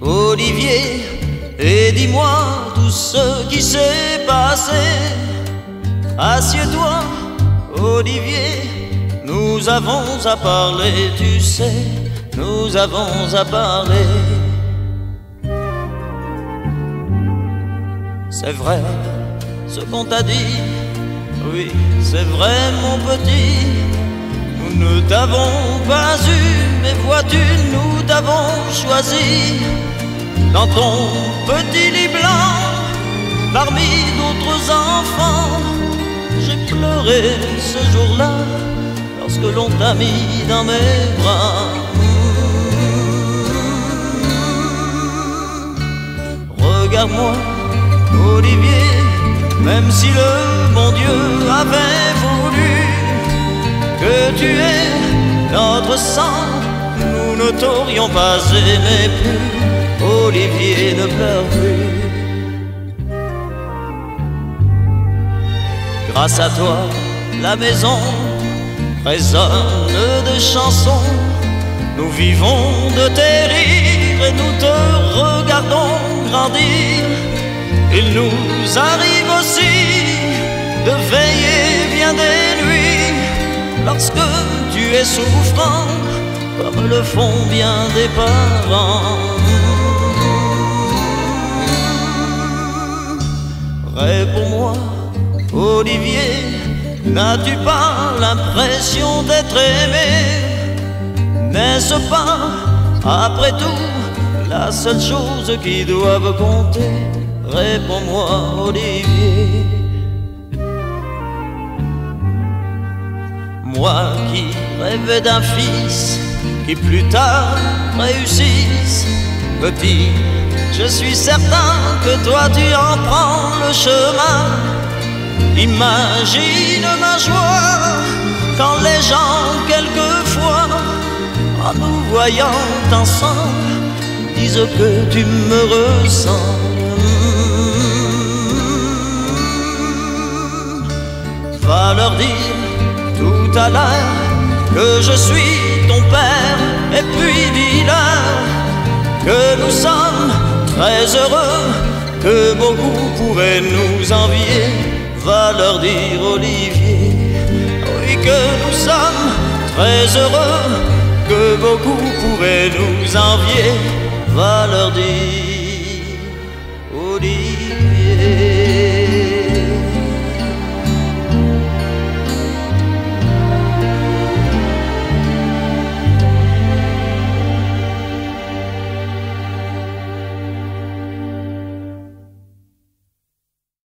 Olivier, et dis-moi tout ce qui s'est passé. Assieds-toi, Olivier, nous avons à parler, tu sais, nous avons à parler. C'est vrai ce qu'on t'a dit, oui, c'est vrai mon petit. Nous ne t'avons pas eu, mais vois-tu, nous t'avons choisi. Dans ton petit lit blanc, parmi d'autres enfants, j'ai pleuré ce jour-là lorsque l'on t'a mis dans mes bras. Regarde-moi, Olivier, même si le bon Dieu avait voulu que tu aies notre sang, nous t'aurions pas aimé plus. Olivier ne pleure. Grâce à toi, la maison résonne de chansons. Nous vivons de tes rires et nous te regardons grandir. Il nous arrive aussi de veiller bien des nuits lorsque tu es souffrant, comme le font bien des parents. Réponds-moi, Olivier, n'as-tu pas l'impression d'être aimé? N'est-ce pas, après tout, la seule chose qui doit compter? Réponds-moi, Olivier. Moi qui rêvais d'un fils plus tard réussisse, petit, je suis certain que toi tu en prends le chemin. Imagine ma joie quand les gens, quelquefois, en nous voyant ensemble, disent que tu me ressembles. Va leur dire tout à l'heure que je suis ton père et puis dis-leur que nous sommes très heureux, que beaucoup pouvaient nous envier. Va leur dire Olivier, oui que nous sommes très heureux, que beaucoup pourraient nous envier. Va leur dire Olivier.